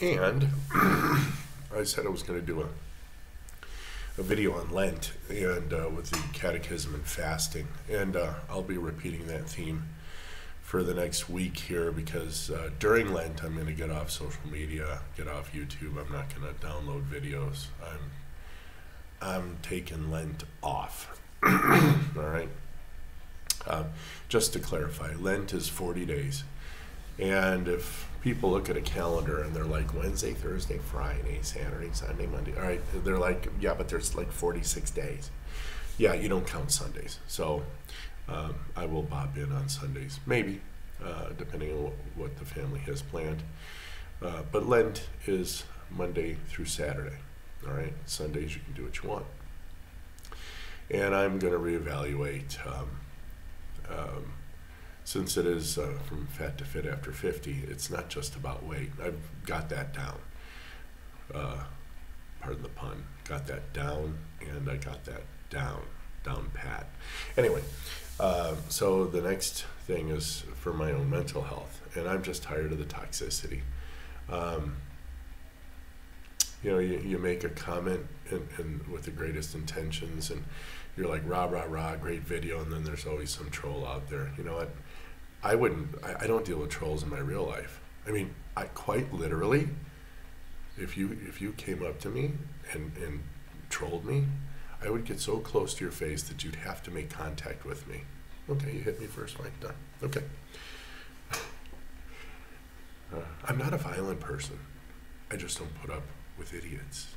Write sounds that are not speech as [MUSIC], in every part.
And [CLEARS THROAT] I said I was going to do a a video on Lent and uh, with the Catechism and fasting, and uh, I'll be repeating that theme for the next week here because uh, during Lent I'm going to get off social media, get off YouTube. I'm not going to download videos. I'm I'm taking Lent off. [CLEARS THROAT] All right. Um, just to clarify, Lent is 40 days, and if people look at a calendar and they're like Wednesday, Thursday, Friday, Saturday, Sunday, Monday. All right, they're like, yeah, but there's like 46 days. Yeah, you don't count Sundays. So um, I will bob in on Sundays, maybe, uh, depending on what, what, the family has planned. Uh, but Lent is Monday through Saturday. All right, Sundays you can do what you want. And I'm going to reevaluate. Um, um, since it is uh, from fat to fit after 50, it's not just about weight. I've got that down. Uh, pardon the pun. Got that down, and I got that down, down pat. Anyway, uh, so the next thing is for my own mental health, and I'm just tired of the toxicity. Um, you know, you, you make a comment and, and with the greatest intentions, and you're like, rah, rah, rah, great video, and then there's always some troll out there. You know what? I wouldn't. I, I don't deal with trolls in my real life. I mean, I quite literally. If you if you came up to me and and trolled me, I would get so close to your face that you'd have to make contact with me. Okay, you hit me first, fine, done. Okay. [LAUGHS] Uh, I'm not a violent person. I just don't put up with idiots.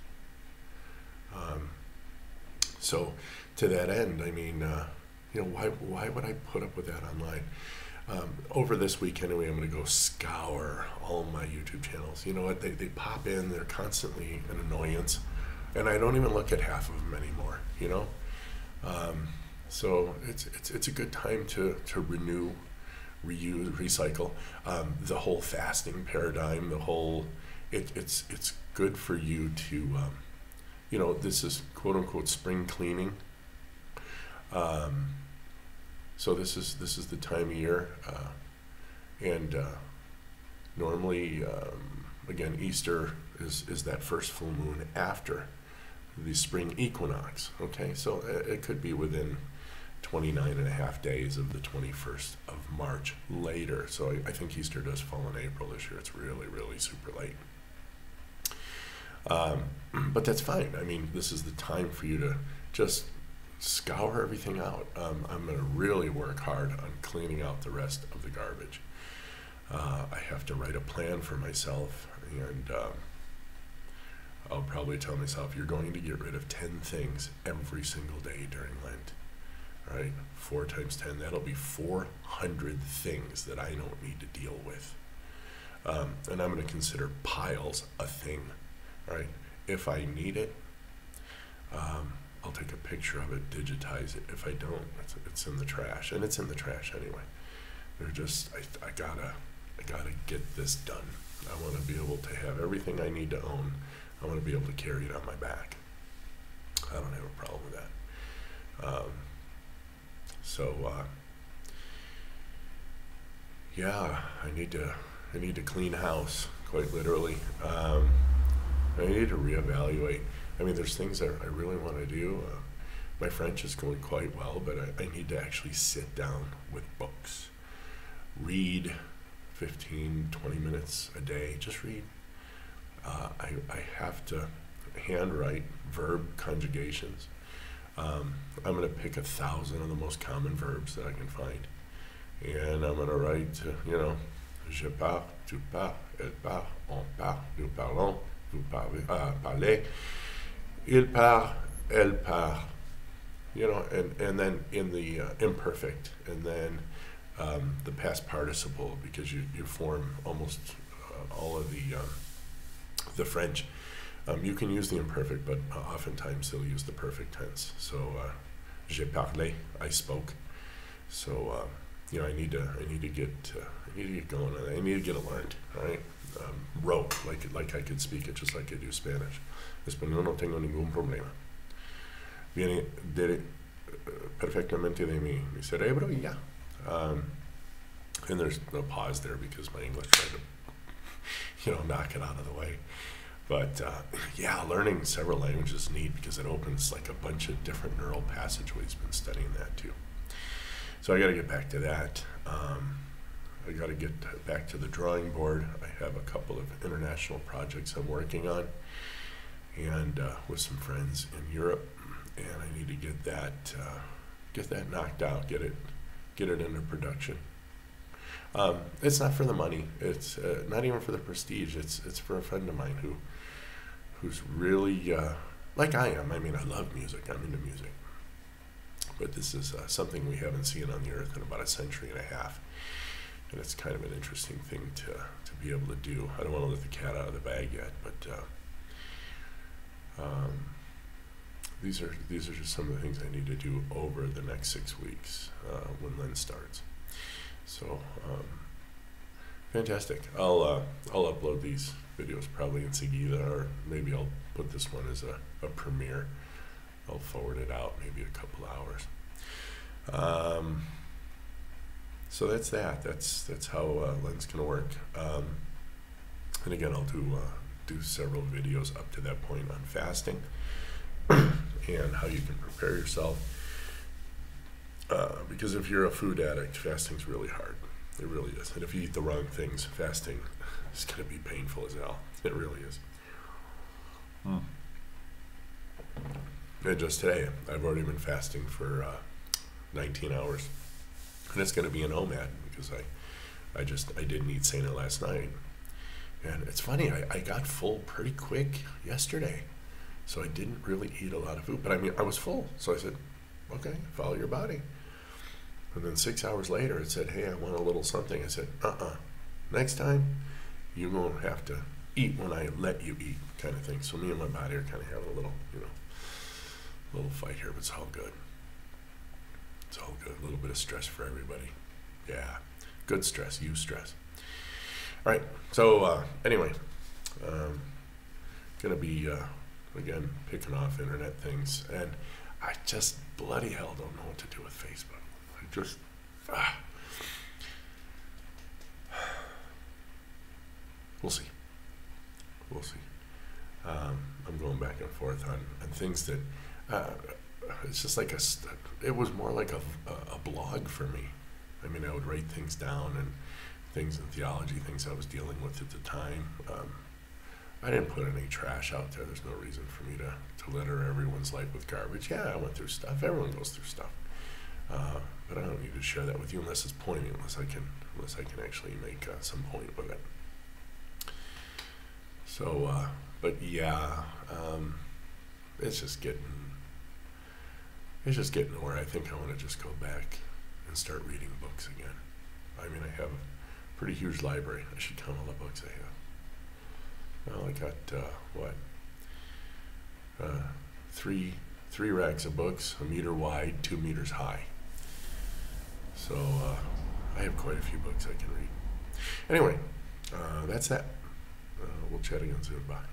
Um, so, to that end, I mean, uh, you know, why why would I put up with that online? Um, over this week anyway, I'm going to go scour all my YouTube channels. You know what? They, they pop in, they're constantly an annoyance, and I don't even look at half of them anymore, you know? Um, so it's, it's, it's a good time to, to renew, reuse, recycle. Um, the whole fasting paradigm, the whole, it, it's, it's good for you to, um, you know, this is quote unquote spring cleaning. Um, so this is this is the time of year, uh, and uh, normally, um, again, Easter is is that first full moon after the spring equinox. Okay, so it, it could be within 29 and a half days of the 21st of March later. So I, I, think Easter does fall in April this year. It's really, really super late. Um, [CLEARS THROAT] but that's fine. I mean, this is the time for you to just scour everything out. Um, I'm going to really work hard on cleaning out the rest of the garbage. Uh, I have to write a plan for myself, and um, I'll probably tell myself, you're going to get rid of 10 things every single day during Lent. Right? Four times 10, that'll be 400 things that I don't need to deal with. Um, and I'm going to consider piles a thing, right? If I need it, um, I'll take a picture of it, digitize it. If I don't, it's, it's in the trash, and it's in the trash anyway. They're just, I, I gotta, I gotta get this done. I want to be able to have everything I need to own. I want to be able to carry it on my back. I don't have a problem with that. Um, so, uh, yeah, I need to, I need to clean house, quite literally. Um, I need to reevaluate I mean, there's things that I really want to do. Uh, my French is going quite well, but I, I, need to actually sit down with books, read 15, 20 minutes a day, just read. Uh, I, I have to handwrite verb conjugations. Um, I'm going to pick a thousand of the most common verbs that I can find. And I'm going to write, uh, you know, je pars, tu pars, elle part, on part, nous parlons, vous parlez, uh, parlez il part, elle part, you know, and, and then in the uh, imperfect, and then um, the past participle, because you, you form almost uh, all of the, um, the French. Um, you can use the imperfect, but uh, oftentimes they'll use the perfect tense. So, uh, j'ai parlé, I spoke. So, uh, you know, I need to, I need to get, uh, I need to get going. I need to get it learned. Right, um, wrote like like I could speak it, just like I do Spanish. Español no tengo ningún problema. Viene de, perfectamente de mi, mi cerebro y ya. Um, and there's no pause there because my English tried to, you know, knock it out of the way. But uh, yeah, learning several languages is neat because it opens like a bunch of different neural passageways. Been studying that too. So I got to get back to that. Um, I got to get back to the drawing board. I have a couple of international projects I'm working on, and uh, with some friends in Europe, and I need to get that uh, get that knocked out, get it get it into production. Um, it's not for the money. It's uh, not even for the prestige. It's it's for a friend of mine who who's really uh, like I am. I mean, I love music. I'm into music, but this is uh, something we haven't seen on the earth in about a century and a half, and it's kind of an interesting thing to to be able to do. I don't want to let the cat out of the bag yet, but. Um, these are these are just some of the things I need to do over the next six weeks uh, when Lent starts. So um, fantastic! I'll uh, I'll upload these videos probably in Sagida, or maybe I'll put this one as a, a premiere. I'll forward it out maybe a couple hours. Um, so that's that. That's that's how uh, Lent's gonna work. Um, and again, I'll do uh, do several videos up to that point on fasting [CLEARS THROAT] and how you can prepare yourself. Uh, because if you're a food addict, fasting's really hard. It really is. And if you eat the wrong things, fasting is going to be painful as hell. It really is. Hmm. And just today, I've already been fasting for uh, 19 hours, and it's going to be an OMAD because I, I just I didn't eat Sana last night, and it's funny I, I got full pretty quick yesterday. So I didn't really eat a lot of food, but I mean, I was full. So I said, okay, follow your body. And then six hours later, it said, hey, I want a little something. I said, uh uh-uh. uh Next time, you won't have to eat when I let you eat, kind of thing. So me and my body are kind of having a little, you know, little fight here, but it's all good. It's all good. A little bit of stress for everybody. Yeah, good stress, eustress. All right. So uh, anyway, um, gonna be. Uh, again, picking off internet things. And I just bloody hell don't know what to do with Facebook. I just, ah. We'll see. We'll see. Um, I'm going back and forth on, on things that, uh, it's just like a, it was more like a, a, a blog for me. I mean, I would write things down and things in theology, things I was dealing with at the time. Um, I didn't put any trash out there. There's no reason for me to, to litter everyone's life with garbage. Yeah, I went through stuff. Everyone goes through stuff. Uh, but I don't need to share that with you unless it's pointing, unless I can, unless I can actually make uh, some point with it. So, uh, but yeah, um, it's just getting, it's just getting where I think I want to just go back and start reading books again. I mean, I have pretty huge library. I should count all the books I have. Well, I got uh, what uh, three three racks of books, a meter wide, two meters high. So uh, I have quite a few books I can read. Anyway, uh, that's that. Uh, we'll chat again soon. Bye.